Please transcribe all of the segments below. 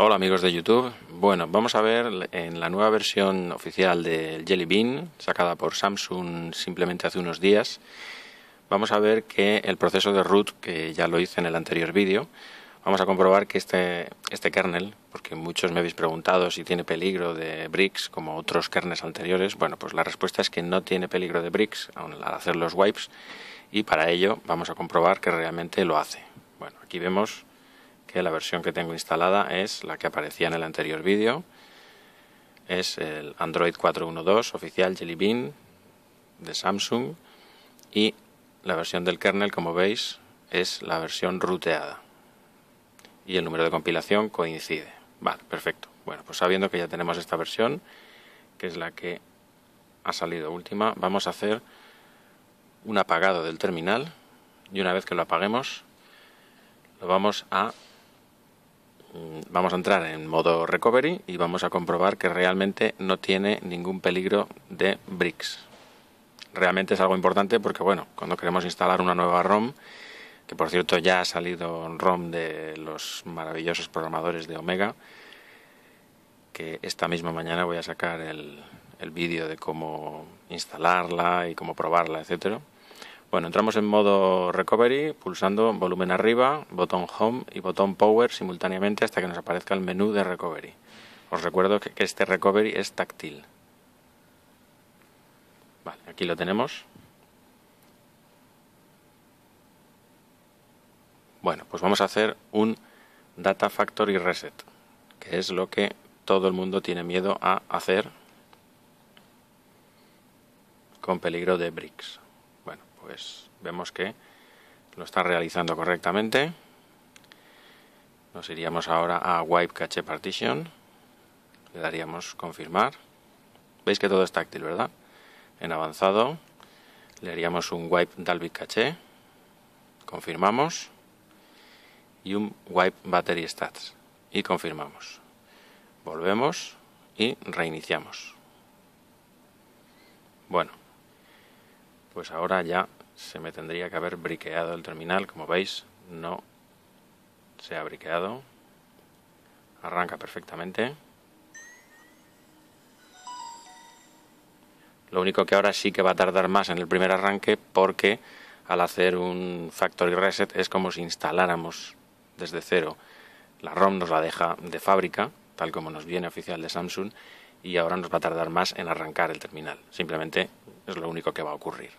Hola amigos de YouTube. Bueno, vamos a ver en la nueva versión oficial del Jelly Bean, sacada por Samsung simplemente hace unos días, vamos a ver que el proceso de root, que ya lo hice en el anterior vídeo, vamos a comprobar que este, este kernel, porque muchos me habéis preguntado si tiene peligro de bricks como otros kernels anteriores, bueno, pues la respuesta es que no tiene peligro de bricks al hacer los wipes y para ello vamos a comprobar que realmente lo hace. Bueno, aquí vemos que la versión que tengo instalada es la que aparecía en el anterior vídeo. Es el Android 4.1.2 oficial Jelly Bean de Samsung y la versión del kernel, como veis, es la versión ruteada. Y el número de compilación coincide. Vale, perfecto. Bueno, pues sabiendo que ya tenemos esta versión, que es la que ha salido última, vamos a hacer un apagado del terminal y una vez que lo apaguemos lo vamos a vamos a entrar en modo recovery y vamos a comprobar que realmente no tiene ningún peligro de bricks. Realmente es algo importante porque, bueno, cuando queremos instalar una nueva ROM, que por cierto ya ha salido ROM de los maravillosos programadores de Omega, que esta misma mañana voy a sacar el, el vídeo de cómo instalarla y cómo probarla, etcétera bueno, entramos en modo recovery pulsando volumen arriba, botón home y botón power simultáneamente hasta que nos aparezca el menú de recovery. Os recuerdo que, este recovery es táctil. Vale, aquí lo tenemos. Bueno, pues vamos a hacer un Data Factory Reset, que es lo que todo el mundo tiene miedo a hacer con peligro de bricks pues vemos que lo está realizando correctamente. Nos iríamos ahora a Wipe Cache Partition. Le daríamos confirmar. Veis que todo es táctil, ¿verdad? En avanzado le haríamos un Wipe Dalvik Cache. Confirmamos. Y un Wipe Battery Stats. Y confirmamos. Volvemos y reiniciamos. Bueno, pues ahora ya se me tendría que haber briqueado el terminal, como veis, no se ha briqueado, arranca perfectamente. Lo único que ahora sí que va a tardar más en el primer arranque porque al hacer un factory reset es como si instaláramos desde cero. La ROM nos la deja de fábrica, tal como nos viene oficial de Samsung, y ahora nos va a tardar más en arrancar el terminal. Simplemente es lo único que va a ocurrir.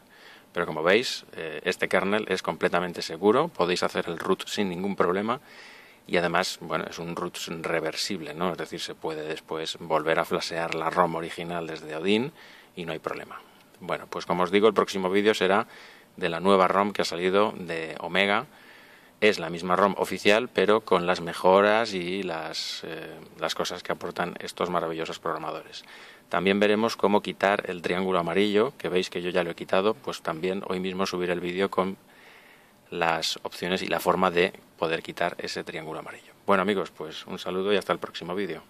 Pero como veis, eh, este kernel es completamente seguro, podéis hacer el root sin ningún problema y además, bueno, es un root reversible, ¿no? Es decir, se puede después volver a flashear la ROM original desde Odin y no hay problema. Bueno, pues como os digo, el próximo vídeo será de la nueva ROM que ha salido de Omega. Es la misma ROM oficial, pero con las mejoras y las, eh, las cosas que aportan estos maravillosos programadores. También veremos cómo quitar el triángulo amarillo, que veis que yo ya lo he quitado, pues también hoy mismo subiré el vídeo con las opciones y la forma de poder quitar ese triángulo amarillo. Bueno amigos, pues un saludo y hasta el próximo vídeo.